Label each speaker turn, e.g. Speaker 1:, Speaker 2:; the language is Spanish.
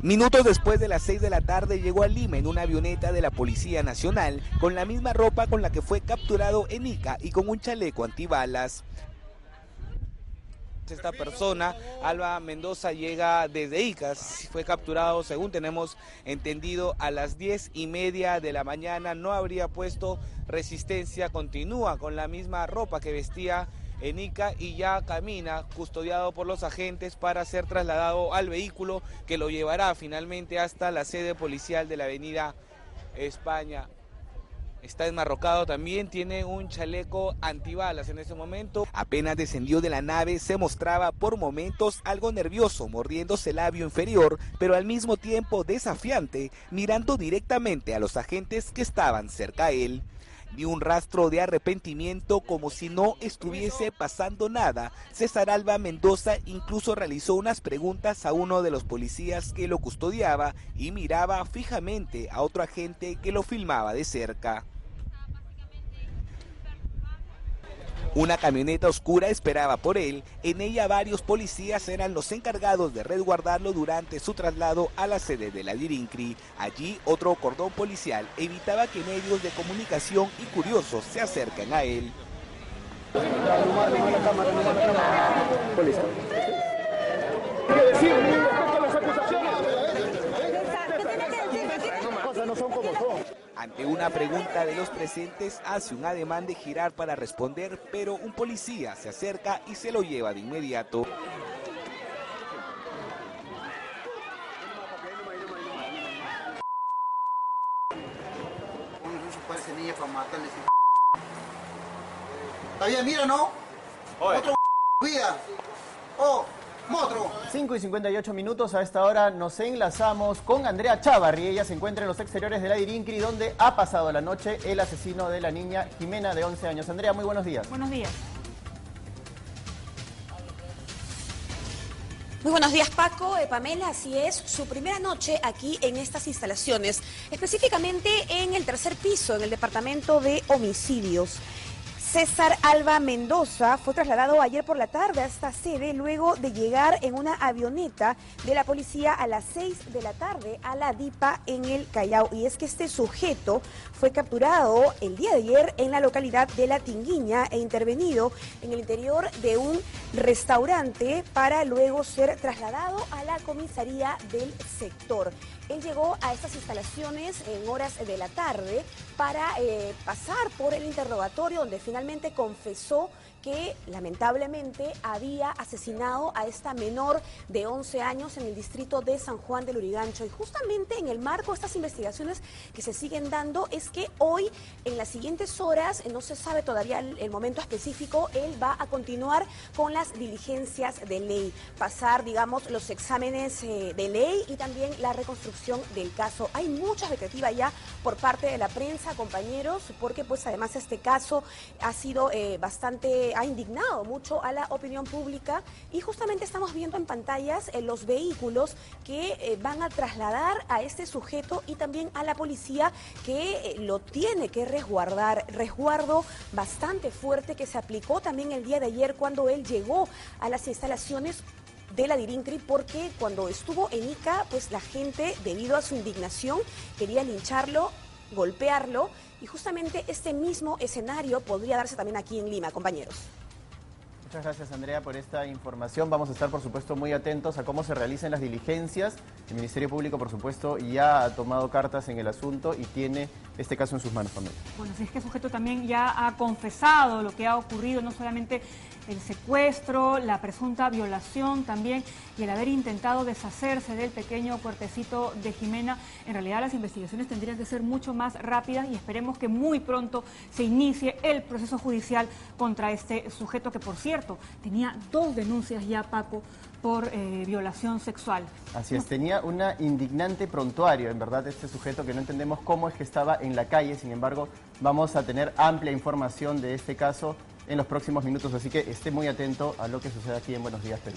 Speaker 1: Minutos después de las 6 de la tarde llegó a Lima en una avioneta de la Policía Nacional con la misma ropa con la que fue capturado en Ica y con un chaleco antibalas. Esta persona, Alba Mendoza, llega desde Ica, fue capturado, según tenemos entendido, a las 10 y media de la mañana, no habría puesto resistencia, continúa con la misma ropa que vestía en Ica y ya camina custodiado por los agentes para ser trasladado al vehículo que lo llevará finalmente hasta la sede policial de la avenida España. Está enmarrocado también, tiene un chaleco antibalas en ese momento. Apenas descendió de la nave, se mostraba por momentos algo nervioso, mordiéndose el labio inferior, pero al mismo tiempo desafiante, mirando directamente a los agentes que estaban cerca a él ni un rastro de arrepentimiento como si no estuviese pasando nada. César Alba Mendoza incluso realizó unas preguntas a uno de los policías que lo custodiaba y miraba fijamente a otro agente que lo filmaba de cerca. Una camioneta oscura esperaba por él. En ella varios policías eran los encargados de resguardarlo durante su traslado a la sede de la Dirincri. Allí otro cordón policial evitaba que medios de comunicación y curiosos se acerquen a él. no son como son. Ante una pregunta de los presentes, hace un ademán de girar para responder, pero un policía se acerca y se lo lleva de inmediato.
Speaker 2: Está mira, ¿no? Otro vida. Oh. Motro.
Speaker 3: 5 y 58 minutos a esta hora nos enlazamos con Andrea Chavarri. Ella se encuentra en los exteriores de la Dirincri, donde ha pasado la noche el asesino de la niña Jimena de 11 años. Andrea, muy buenos días.
Speaker 4: Buenos días. Muy buenos días Paco, eh, Pamela, así es, su primera noche aquí en estas instalaciones, específicamente en el tercer piso, en el departamento de homicidios. César Alba Mendoza fue trasladado ayer por la tarde a esta sede luego de llegar en una avioneta de la policía a las 6 de la tarde a la DIPA en el Callao. Y es que este sujeto fue capturado el día de ayer en la localidad de La Tinguiña e intervenido en el interior de un restaurante para luego ser trasladado a la comisaría del sector. Él llegó a estas instalaciones en horas de la tarde para eh, pasar por el interrogatorio donde finalmente confesó que lamentablemente había asesinado a esta menor de 11 años en el distrito de San Juan del Urigancho. Y justamente en el marco de estas investigaciones que se siguen dando es que hoy, en las siguientes horas, no se sabe todavía el, momento específico, él va a continuar con las diligencias de ley, pasar, digamos, los exámenes eh, de ley y también la reconstrucción del caso. Hay mucha expectativa ya por parte de la prensa, compañeros, porque pues además este caso ha sido eh, bastante ha indignado mucho a la opinión pública y justamente estamos viendo en pantallas eh, los vehículos que eh, van a trasladar a este sujeto y también a la policía que eh, lo tiene que resguardar. Resguardo bastante fuerte que se aplicó también el día de ayer cuando él llegó a las instalaciones de la Dirincri porque cuando estuvo en Ica, pues la gente, debido a su indignación, quería lincharlo, golpearlo y justamente este mismo escenario podría darse también aquí en Lima, compañeros.
Speaker 3: Muchas gracias Andrea por esta información. Vamos a estar por supuesto muy atentos a cómo se realicen las diligencias. El Ministerio Público por supuesto ya ha tomado cartas en el asunto y tiene este caso en sus manos también.
Speaker 4: Bueno, si es que el sujeto también ya ha confesado lo que ha ocurrido, no solamente el secuestro, la presunta violación también y el haber intentado deshacerse del pequeño cuerpecito de Jimena, en realidad las investigaciones tendrían que ser mucho más rápidas y esperemos que muy pronto se inicie el proceso judicial contra este sujeto que por cierto tenía dos denuncias ya, Paco, por eh, violación sexual.
Speaker 3: Así es, tenía una indignante prontuario, en verdad, este sujeto que no entendemos cómo es que estaba en la calle, sin embargo, vamos a tener amplia información de este caso en los próximos minutos, así que esté muy atento a lo que sucede aquí en Buenos Días, Perú.